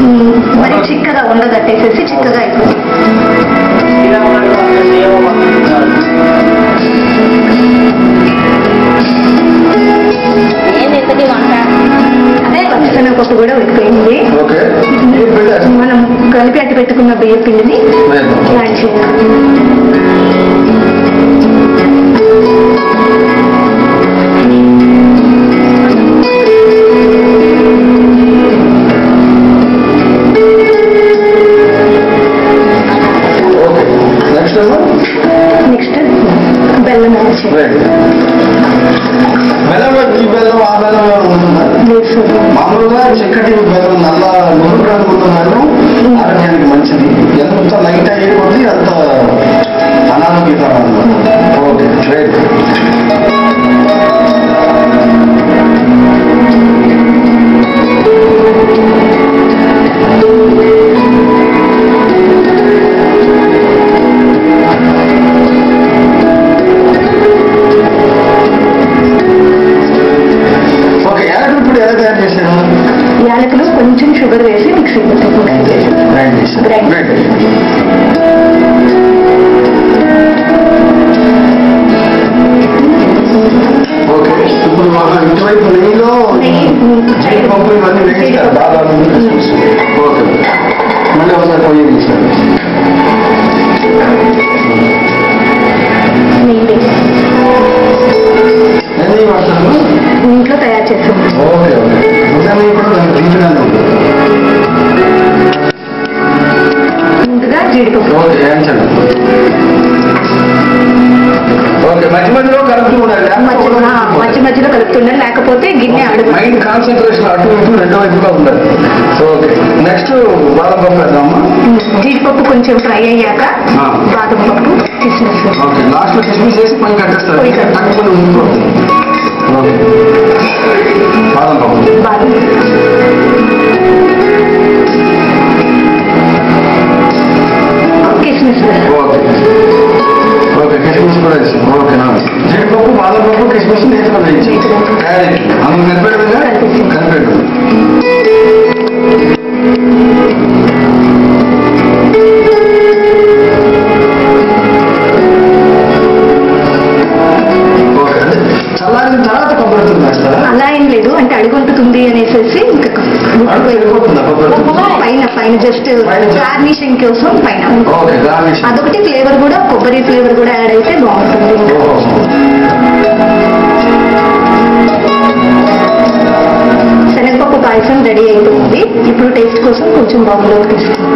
ఉమ్, మరి చిక్కగా ఉండగట్టేసేసి చిక్కగా అయిపోతుంది. అదే పచ్చిశనగపప్పు కూడా పెట్టారు మనం కలిపి అట్టి పెట్టుకున్న బియ్య పిండిని. యాడ్ చేయాలి బెల్లం ఈ బెల్లం ఆ బెల్లం. మామూలుగా చిక్కటి బెల్లం నల్ల నురుగు రంగు బెల్లం ఆరోగ్యానికి మంచిది. మా ఇటువైపు నెయ్యిలో నెయ్యి, జీడిపప్పు ఇవన్నీ వేస్తారు బాదాం ఓకే. మళ్ళీ ఒకసారి నెయ్యి వాడతారు? ఇంట్లో తయారు చేస్తాం. Okay okay. ఇంకా నెయ్యి కూడా లేకపోతే గిన్నె అడుగు. మైండ్ కాన్సన్ట్రేషన్ అటు ఇటు రెండో వైపుగా ఉండాలి. ఓకే నెక్స్ట్ బాదం పప్పు వేద్దామా? జీడిపప్పు కొంచెం ఫ్రై అయ్యాక. బాదం పప్పు కిస్మిస్ ఓకే లాస్ట్లో కిస్మిస్ వేసి పైన కట్టేస్తారు తురుము? పైన పైన జస్ట్ గార్నిషింగ్ కోసం పైన. అదొకటి ఫ్లేవర్ కూడా కొబ్బరి ఫ్లేవర్ కూడా యాడ్ అయితే బాగుంటుంది. శనగపప్పు పాయసం రెడీ అయిపోయింది. ఇప్పుడు టేస్ట్ కోసం కొంచెం తీసుకుంటాం